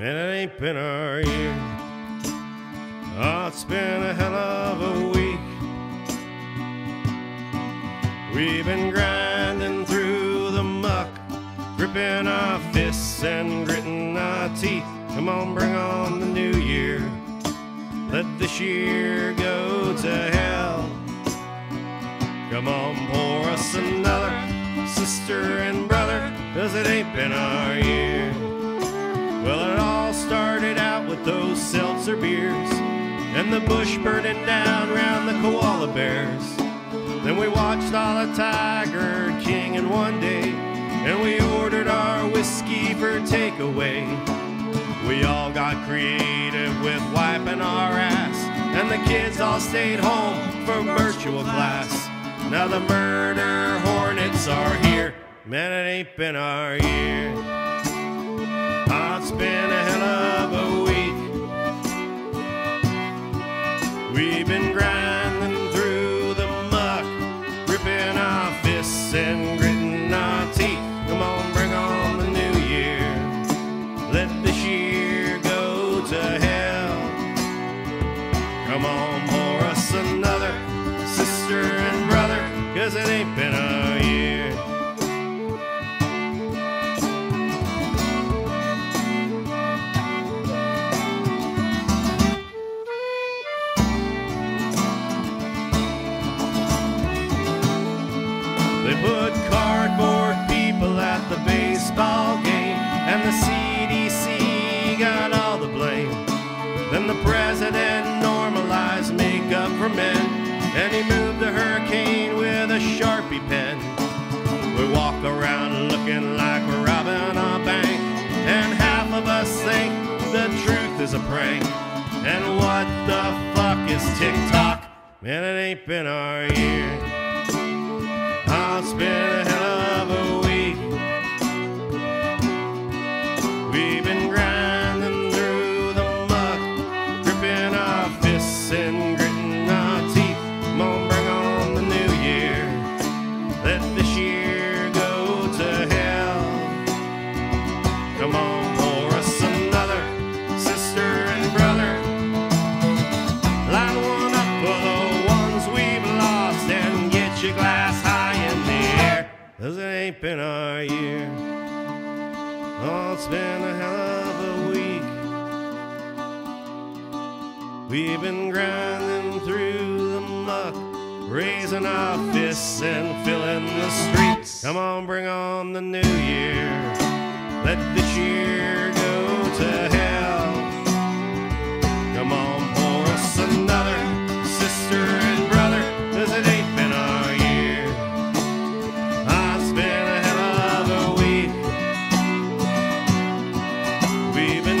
And it ain't been our year. Oh, it's been a hell of a week. We've been grinding and gritting our teeth. Come on, bring on the new year. Let this year go to hell. Come on, pour us another, sister and brother, cause it ain't been our year. Well, it all started out with those seltzer beers and the bush burning down round the koala bears. Then we watched all the Tiger King in one day, and we ordered our whiskey for takeaway. We all got creative with wiping our ass, and the kids all stayed home for virtual class. Now the murder hornets are here. Man, it ain't been our year. Oh, it's been a hell of a week. We've been grinding Come on, pour us another, sister and brother, cause it ain't been a year. They put cardboard people at the baseball and he moved the hurricane with a sharpie pen. We walk around looking like we're robbing a bank, and half of us think the truth is a prank. And what the fuck is TikTok? Man, it ain't been our year. Come on, pour us another, sister and brother. Light one up for the ones we've lost and get your glass high in the air. Cause it ain't been our year. Oh, it's been a hell of a week. We've been grinding through the muck, raising our fists and filling the streets. Come on, bring on the new year. Let the cheer go to hell. Come on, pour us another, sister and brother, cause it ain't been a year. Ah, it's been a hell of a week. We've been